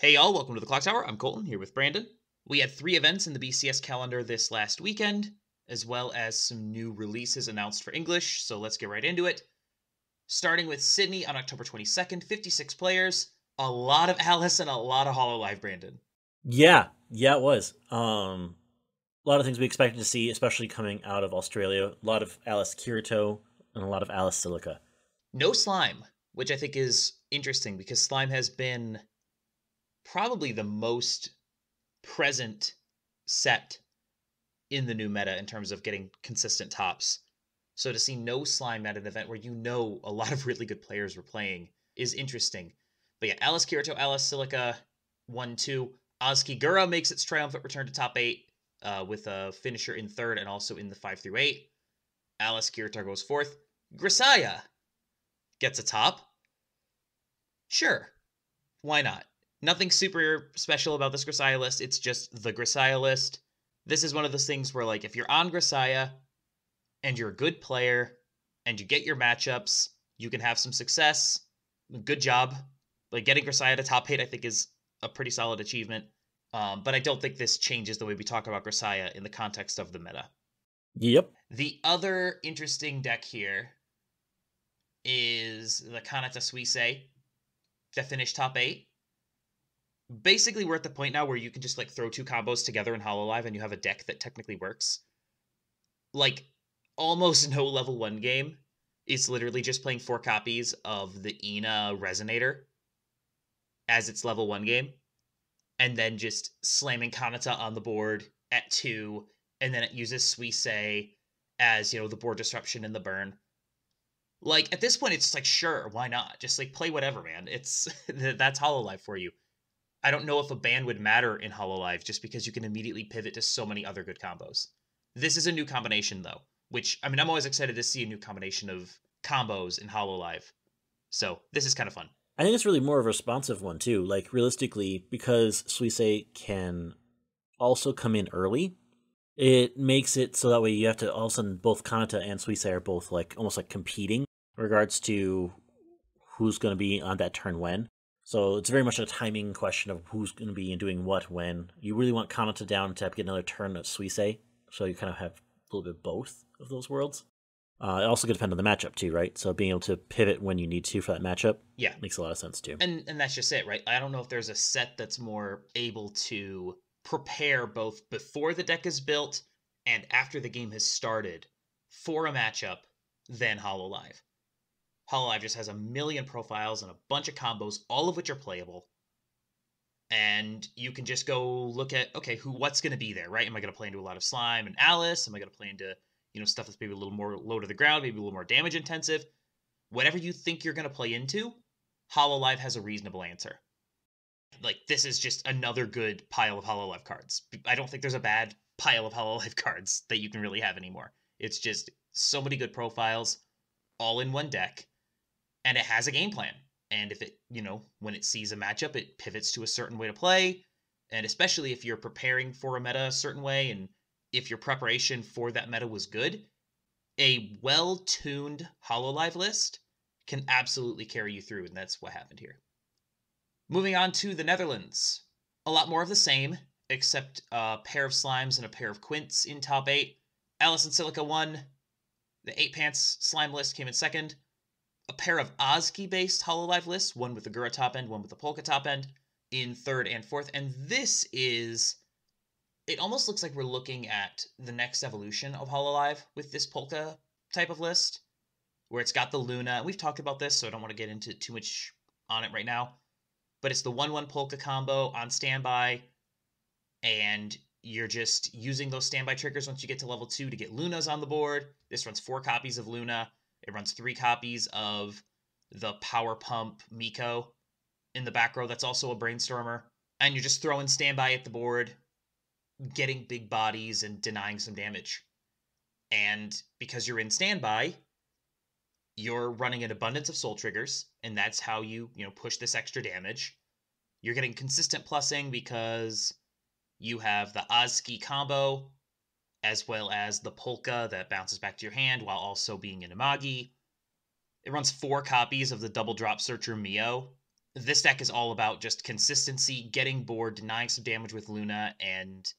Hey y'all, welcome to the Clock Tower. I'm Colton here with Brandon. We had three events in the BCS calendar this last weekend, as well as some new releases announced for English, so let's get right into it. Starting with Sydney on October 22nd, 56 players, a lot of Alice and a lot of Hololive, Brandon. Yeah, yeah, it was. Um, a lot of things we expected to see, especially coming out of Australia. A lot of Alice Kirito and a lot of Alice Silica. No slime, which I think is interesting because slime has been probably the most present set in the new meta in terms of getting consistent tops. So to see no slime at an event where you know a lot of really good players were playing is interesting. But yeah, Alice Kirito, Alice Silica, 1 2. Ozkigura makes its triumphant return to top 8 uh, with a finisher in third and also in the 5 through 8. Alice Kirito goes fourth. Grisaia gets a top. Sure. Why not? Nothing super special about this Grisaia list. It's just the Grisaia list. This is one of those things where, like, if you're on Grisaia and you're a good player and you get your matchups, you can have some success. Good job. Like, getting Grisaia to top eight, I think, is a pretty solid achievement. Um, but I don't think this changes the way we talk about Grisaya in the context of the meta. Yep. The other interesting deck here is the Kanata Suisei that finished top eight basically we're at the point now where you can just like throw two combos together in Hololive and you have a deck that technically works. Like almost no level one game. It's literally just playing four copies of the Ina Resonator as its level one game. And then just slamming Kanata on the board at two. And then it uses Suisei as, you know, the board disruption and the burn. Like at this point, it's like, sure, why not? Just like play whatever, man. It's that's Hololive for you. I don't know if a ban would matter in Hololive just because you can immediately pivot to so many other good combos. This is a new combination though, which I mean I'm always excited to see a new combination of combos in Hololive. So this is kind of fun. I think it's really more of a responsive one too. Like realistically, because Suisei can also come in early, it makes it so that way you have to all of a sudden both Kanata and Suisei are both like almost like competing in regards to who's going to be on that turn when. So it's very much a timing question of who's going to be in doing what when. You really want Kanata down to get another turn of Suisei, so you kind of have a little bit both of those worlds. Uh, it also could depend on the matchup too, right? So being able to pivot when you need to for that matchup, yeah, makes a lot of sense too. And and that's just it, right? I don't know if there's a set that's more able to prepare both before the deck is built and after the game has started for a matchup than Hololive. Hololive just has a million profiles and a bunch of combos, all of which are playable. And you can just go look at okay, who what's going to be there, right? Am I going to play into a lot of slime and Alice? Am I going to play into you know stuff that's maybe a little more low to the ground, maybe a little more damage intensive? Whatever you think you're going to play into, Hololive has a reasonable answer. Like this is just another good pile of Hololive cards. I don't think there's a bad pile of Hololive cards that you can really have anymore. It's just so many good profiles all in one deck and it has a game plan. And if it, you know, when it sees a matchup, it pivots to a certain way to play. And especially if you're preparing for a meta a certain way, and if your preparation for that meta was good, a well tuned Hololive list can absolutely carry you through. And that's what happened here. Moving on to the Netherlands. A lot more of the same, except a pair of slimes and a pair of quints in top eight. Alice and Silica won. The eight pants slime list came in second a pair of Ozki based Hololive lists, one with the Gura top end, one with the Polka top end, in third and fourth. And this is, it almost looks like we're looking at the next evolution of Hololive with this Polka type of list, where it's got the Luna. We've talked about this, so I don't want to get into too much on it right now. But it's the 1 1 Polka combo on standby, and you're just using those standby triggers once you get to level 2 to get Lunas on the board. This runs four copies of Luna it runs three copies of the Power Pump Miko in the back row. That's also a Brainstormer. And you're just throwing standby at the board, getting big bodies and denying some damage. And because you're in standby, you're running an abundance of soul triggers, and that's how you, you know, push this extra damage. You're getting consistent plussing because you have the Ozki combo, as well as the polka that bounces back to your hand while also being an Amagi. It runs four copies of the double drop searcher Mio This deck is all about just consistency, getting board, denying some damage with Luna, and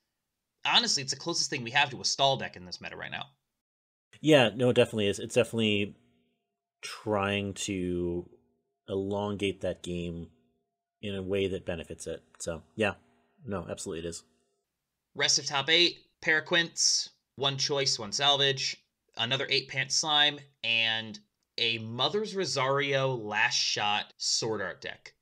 honestly, it's the closest thing we have to a stall deck in this meta right now. Yeah, no, it definitely is. It's definitely trying to elongate that game in a way that benefits it. So, yeah, no, absolutely it is. Rest of top eight Paraquints, one choice, one salvage, another eight pant slime, and a Mother's Rosario last shot sword art deck.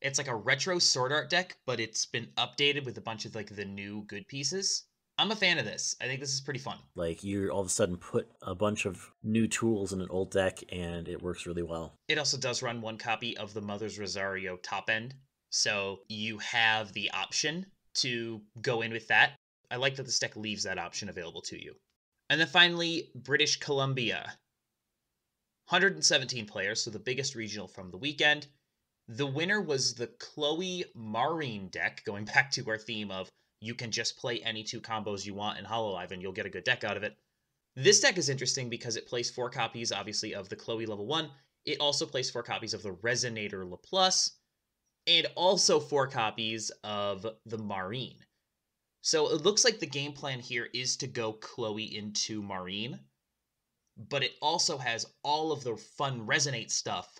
It's like a retro sword art deck, but it's been updated with a bunch of like the new good pieces. I'm a fan of this. I think this is pretty fun. Like you all of a sudden put a bunch of new tools in an old deck and it works really well. It also does run one copy of the Mother's Rosario top end. So you have the option to go in with that. I like that this deck leaves that option available to you. And then finally, British Columbia. 117 players, so the biggest regional from the weekend. The winner was the Chloe Marine deck, going back to our theme of you can just play any two combos you want in Hololive and you'll get a good deck out of it. This deck is interesting because it plays four copies, obviously, of the Chloe level 1. It also plays four copies of the Resonator Laplace, and also four copies of the Marine. So it looks like the game plan here is to go Chloe into Marine, but it also has all of the fun Resonate stuff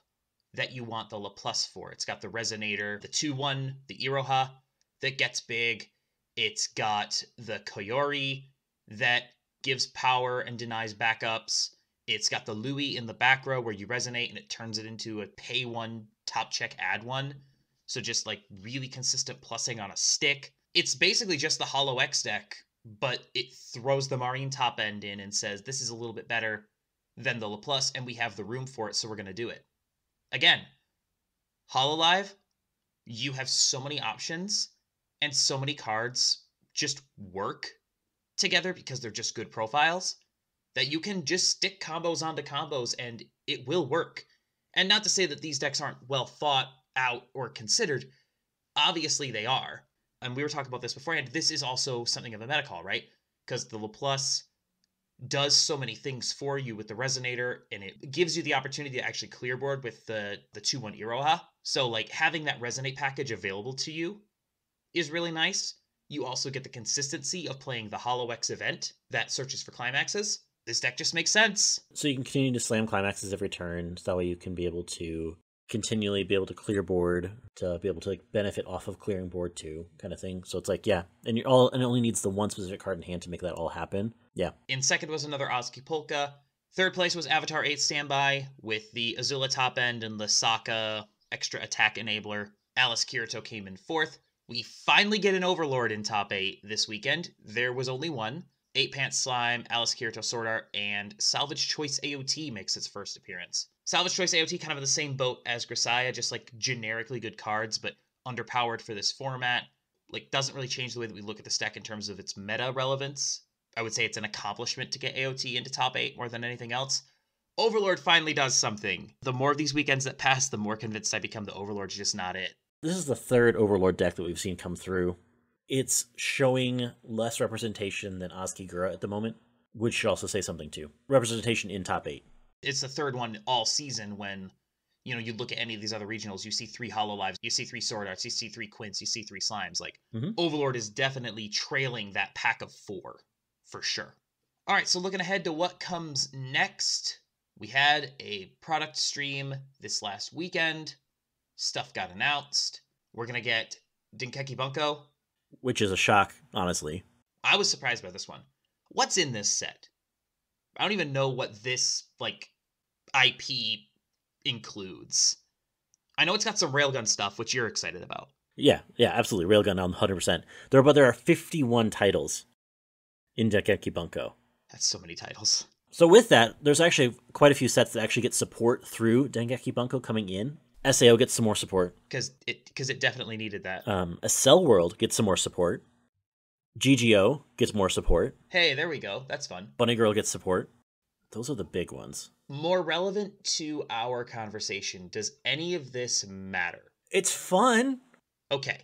that you want the Laplace for. It's got the Resonator, the 2 1, the Iroha that gets big. It's got the Koyori that gives power and denies backups. It's got the Lui in the back row where you resonate and it turns it into a pay one, top check, add one. So just like really consistent plussing on a stick. It's basically just the holoX deck, but it throws the Marine top end in and says this is a little bit better than the Laplace, and we have the room for it, so we're gonna do it. Again, Hololive, you have so many options and so many cards just work together because they're just good profiles that you can just stick combos onto combos and it will work. And not to say that these decks aren't well thought out or considered. Obviously, they are. And we were talking about this beforehand. This is also something of a meta call, right? Because the Laplace does so many things for you with the resonator and it gives you the opportunity to actually clear board with the the 2-1 Iroha. So like having that resonate package available to you is really nice. You also get the consistency of playing the holoX event that searches for climaxes. This deck just makes sense. So you can continue to slam climaxes every turn, so that way you can be able to continually be able to clear board to be able to like benefit off of clearing board too, kind of thing. So it's like yeah, and you all and it only needs the one specific card in hand to make that all happen. Yeah. In second was another Ozki Polka. Third place was Avatar 8 Standby with the Azula top end and the Sokka extra attack enabler. Alice Kirito came in fourth. We finally get an Overlord in top eight this weekend. There was only one. Eight Pants Slime, Alice Kirito Sword Art, and Salvage Choice AOT makes its first appearance. Salvage Choice AOT kind of in the same boat as Grisaia, just like generically good cards, but underpowered for this format. Like doesn't really change the way that we look at the deck in terms of its meta relevance. I would say it's an accomplishment to get AOT into top eight more than anything else. Overlord finally does something. The more of these weekends that pass, the more convinced I become the Overlord's just not it. This is the third Overlord deck that we've seen come through. It's showing less representation than Gura at the moment, which should also say something too. Representation in top eight. It's the third one all season when you know, you look at any of these other regionals, you see three Hololives, you see three Sword Arts, you see three Quints, you see three Slimes. Like, Mhm. Overlord is definitely trailing that pack of four, for sure. All right, so looking ahead to what comes next, we had a product stream this last weekend. Stuff got announced. We're going to get Dengeki Bunko. Which is a shock, honestly. I was surprised by this one. What's in this set? I don't even know what this, like, IP includes. I know it's got some railgun stuff, which you're excited about. Yeah, yeah, absolutely. Railgun on 100%. There, but there are 51 titles in Dengeki Bunko. That's so many titles. So with that, there's actually quite a few sets that actually get support through Dengeki Bunko coming in. SAO gets some more support. Because it because it definitely needed that. Um, Accel World gets some more support. GGO gets more support. Hey, there we go. That's fun. Bunny Girl gets support. Those are the big ones. More relevant to our conversation, does any of this matter? It's fun. Okay.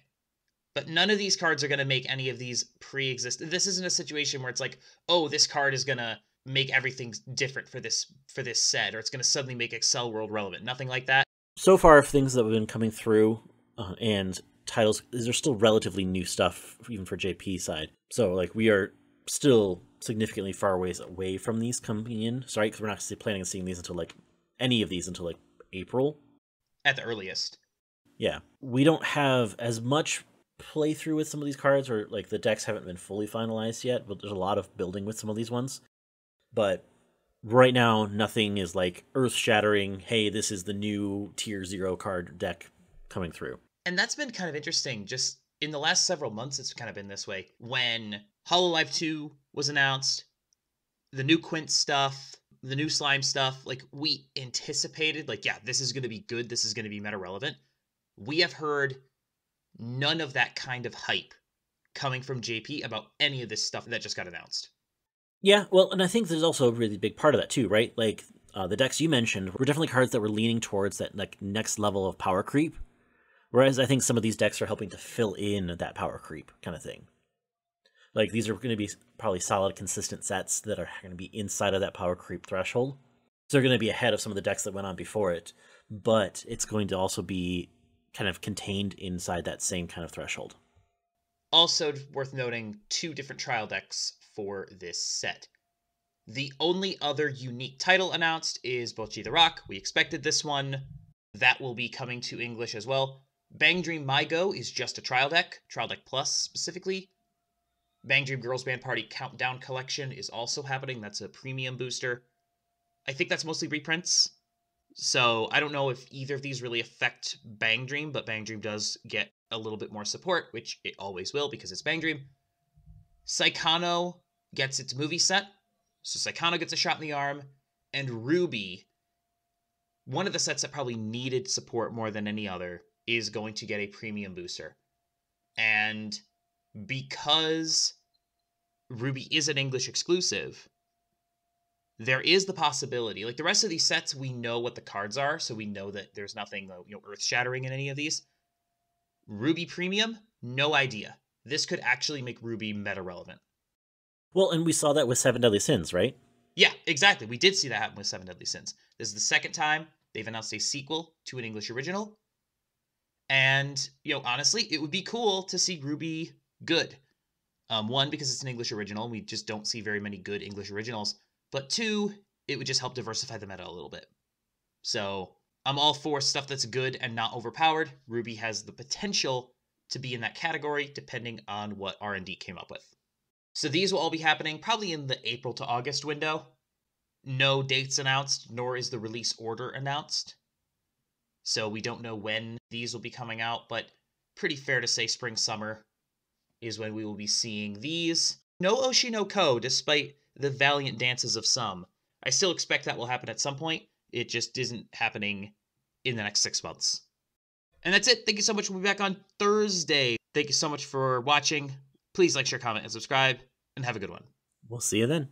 But none of these cards are going to make any of these pre-exist. This isn't a situation where it's like, "Oh, this card is going to make everything different for this for this set or it's going to suddenly make Accel World relevant." Nothing like that. so far, things that have been coming through uh, and titles, these are still relatively new stuff, even for JP side. So, like, we are still significantly far ways away from these coming in. Sorry, because we're not planning on seeing these until like any of these until like April at the earliest. Yeah, we don't have as much playthrough with some of these cards, or like the decks haven't been fully finalized yet. But there's a lot of building with some of these ones. But right now, nothing is like earth shattering. Hey, this is the new tier zero card deck coming through. And that's been kind of interesting. Just in the last several months, it's kind of been this way. When Hololive 2 was announced, the new Quint stuff, the new slime stuff, like we anticipated, like, yeah, this is going to be good. This is going to be meta relevant. We have heard none of that kind of hype coming from JP about any of this stuff that just got announced. Yeah, well, and I think there's also a really big part of that too, right? Like uh, the decks you mentioned were definitely cards that were leaning towards that like next level of power creep, whereas I think some of these decks are helping to fill in that power creep kind of thing. Like these are going to be probably solid, consistent sets that are going to be inside of that power creep threshold. So they're going to be ahead of some of the decks that went on before it, but it's going to also be kind of contained inside that same kind of threshold. Also worth noting, two different trial decks for this set. The only other unique title announced is Bocchi the Rock. We expected this one. That will be coming to English as well. Bang Dream MyGO is just a trial deck, Trial Deck Plus specifically. Bang Dream Girls Band Party Countdown Collection is also happening. That's a premium booster. I think that's mostly reprints. So I don't know if either of these really affect Bang Dream, but Bang Dream does get a little bit more support, which it always will because it's Bang Dream. Saikano gets its movie set. So Saikano gets a shot in the arm. And RWBY, one of the sets that probably needed support more than any other, is going to get a premium booster. And because RWBY is an English exclusive, there is the possibility. Like the rest of these sets, we know what the cards are, so we know that there's nothing uh, you know earth shattering in any of these. RWBY Premium, no idea. This could actually make RWBY meta relevant. Well, and we saw that with Seven Deadly Sins, right? Yeah, exactly. We did see that happen with Seven Deadly Sins. This is the second time they've announced a sequel to an English original. And, you know, honestly, it would be cool to see RWBY good. Um, one, because it's an English original, we just don't see very many good English originals. But two, it would just help diversify the meta a little bit. So I'm all for stuff that's good and not overpowered. RWBY has the potential to be in that category, depending on what R&D came up with. So these will all be happening probably in the April to August window. No dates announced, nor is the release order announced. So we don't know when these will be coming out, but pretty fair to say spring summer is when we will be seeing these. No Oshi no Ko, despite the valiant dances of some. I still expect that will happen at some point. It just isn't happening in the next six months. And that's it. Thank you so much. We'll be back on Thursday. Thank you so much for watching. Please like, share, comment, and subscribe, and have a good one. We'll see you then.